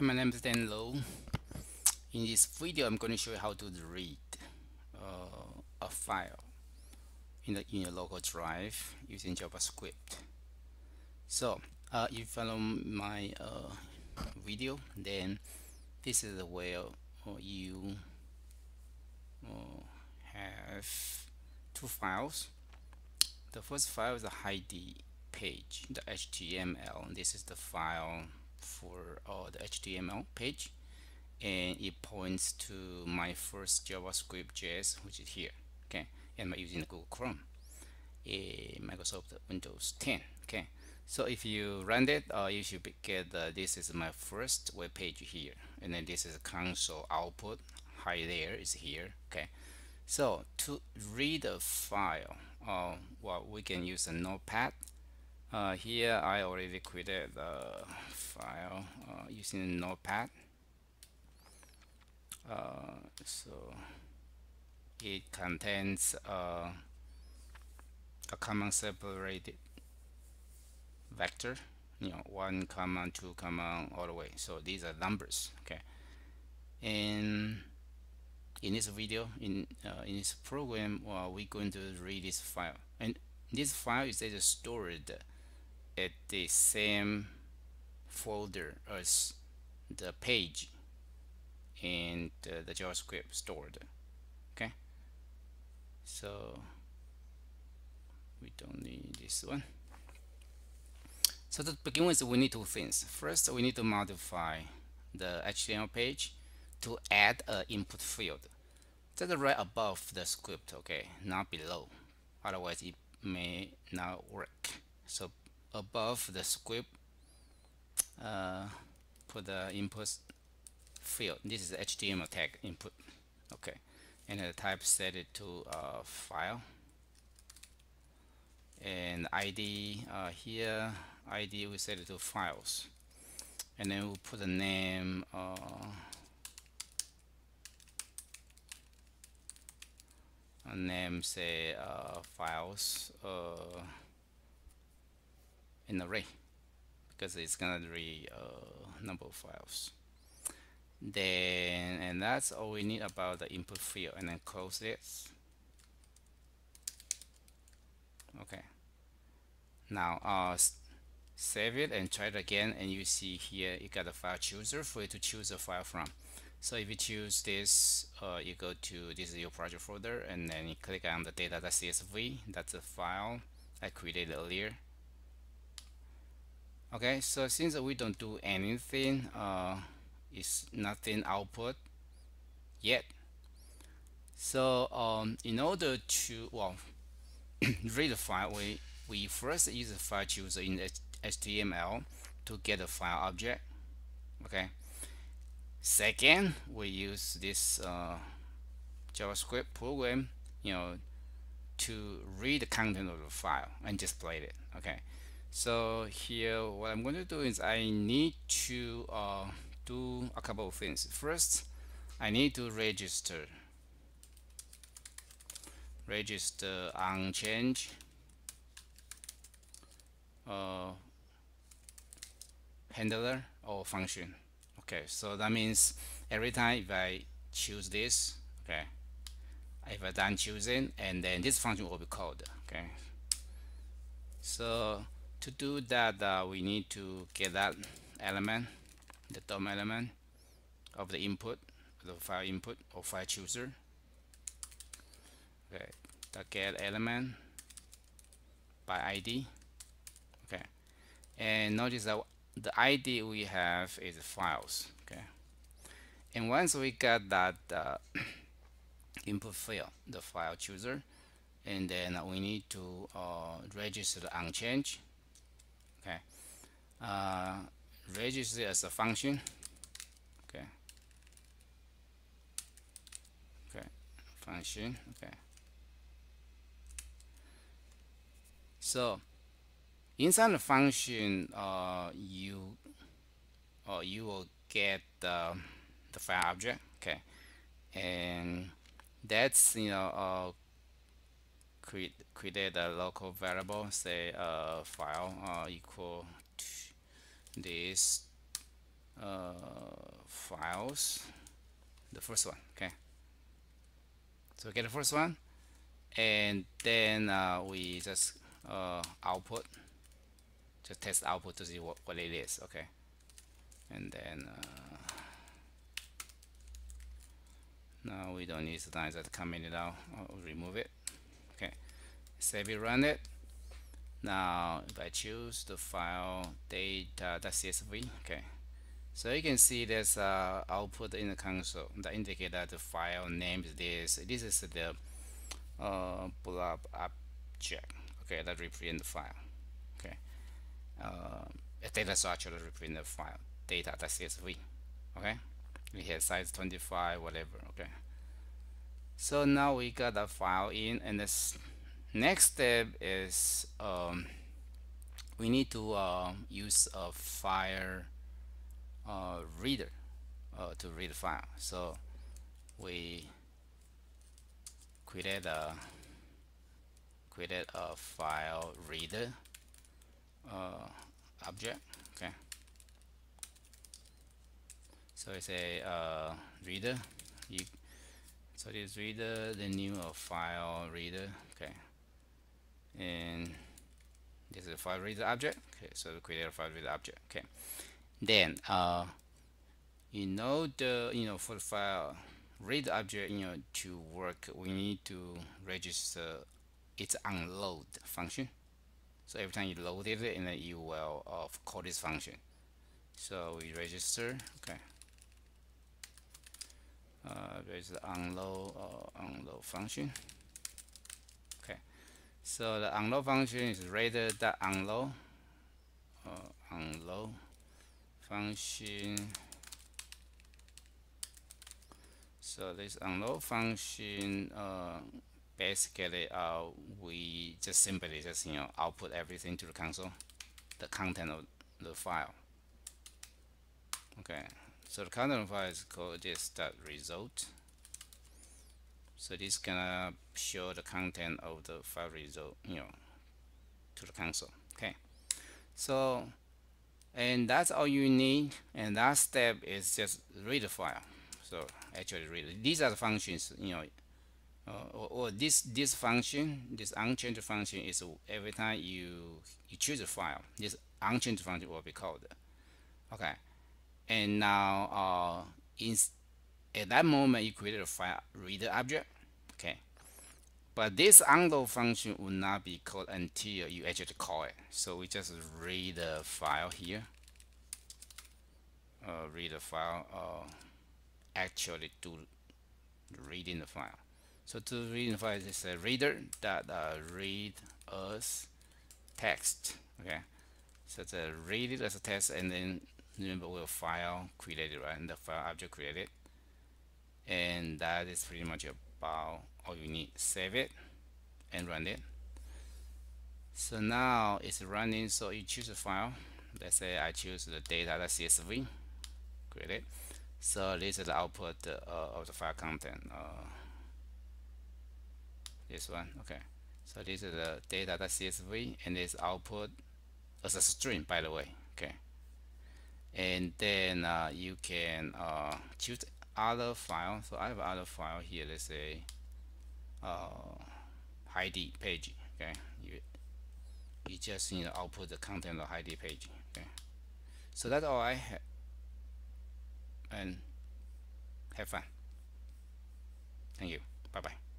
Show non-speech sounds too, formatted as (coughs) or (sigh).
Hi, my name is Dan Lo. In this video, I'm going to show you how to read uh, a file in, the, in your local drive using JavaScript. So, uh, if you follow my uh, video, then this is the way uh, you uh, have two files. The first file is the ID page, the HTML. This is the file for uh, the HTML page and it points to my first JavaScript JS which is here okay? And I'm using Google Chrome a Microsoft Windows 10 okay? So if you run it uh, you should get uh, this is my first web page here and then this is console output hi there is here okay? So to read a file uh, well we can use a notepad uh, here I already created the file uh, using notepad. Uh, so it contains uh, a comma separated vector you know one comma two comma all the way. So these are numbers okay? And in this video in uh, in this program uh, we're going to read this file. And this file is stored at the same folder as the page and uh, the JavaScript stored okay? So we don't need this one. So to begin with we need two things. First we need to modify the HTML page to add an input field. That's right above the script okay not below. Otherwise it may not work. So above the script uh, put the input field. This is HTML tag input. Okay. And the type set it to uh, file. And ID uh, here ID we set it to files. And then we'll put the name uh, name say uh, files uh, in array because it's gonna read uh, number of files. Then and that's all we need about the input field and then close this okay. Now uh, save it and try it again and you see here you got a file chooser for you to choose a file from. So if you choose this uh, you go to this is your project folder and then you click on the data.csv that's a file I created earlier okay so since we don't do anything uh, it's nothing output yet. So um, in order to well (coughs) read the file we we first use the file chooser in HTML to get a file object okay? Second we use this uh, JavaScript program you know to read the content of the file and display it okay so here what I'm going to do is I need to uh, do a couple of things. First I need to register. Register on change. Uh, handler or function. Okay so that means every time if I choose this okay if I done choosing and then this function will be called okay. So to do that uh, we need to get that element the DOM element of the input the file input or file chooser. Okay the get element by ID okay and notice that the ID we have is files okay? And once we got that uh, (clears throat) input field the file chooser and then we need to uh, register the onchange okay. Uh, register as a function. Okay. Okay. Function. Okay. So inside the function uh, you uh, you will get the, the file object. Okay. And that's you know uh, create create a local variable say uh, file uh, equal to this uh, files. The first one okay. So get the first one and then uh, we just uh, output. Just test output to see what, what it is okay. And then uh, now we don't need sometimes that comment it out I'll remove it save it run it. Now if I choose the file data.csv okay. So you can see there's uh, output in the console that indicate that the file name is this. This is the uh, blob object okay that represent the file okay. Uh, a data structure that represent the file data.csv okay. We have size 25 whatever okay. So now we got the file in and this next step is um, we need to uh, use a file uh, reader uh, to read the file. So we create a create a file reader uh, object okay. So it's a uh, reader. You so this reader the new of file reader okay and this is a file reader object. Okay so we create a file reader object. Okay. Then uh you know the you know for the file read object you know to work we need to register its onload function. So every time you load it and then you will uh, call this function. So we register. Okay. Uh, there's the onload uh, onload function so the onload function is rated that onload uh, onload function. So this onload function uh, basically uh, we just simply just you know output everything to the console the content of the file. Okay. So the content of file is called this dot result so this gonna show the content of the file result you know to the console okay? So and that's all you need and that step is just read the file. So actually read it. these are the functions you know uh, or, or, this this function this unchanged function is every time you you choose a file this unchanged function will be called okay? And now uh, in, at that moment you create a file reader object okay? But this onload function will not be called until you actually call it. So we just read the file here. Uh, read the file uh, actually do reading the file. So to read the file is a reader that uh, read us text okay? So to read it as a text and then remember we have file created right? And the file object created and that is pretty much about all you need. Save it and run it. So now it's running so you choose a file. Let's say I choose the data.csv create it. So this is the output uh, of the file content uh, this one okay. So this is the data.csv and this output as a string by the way okay. And then uh, you can uh, choose other file. So I have other file here let's say uh, ID page okay? You, you just need to output the content of ID page okay? So that's all I have and have fun. Thank you. Bye bye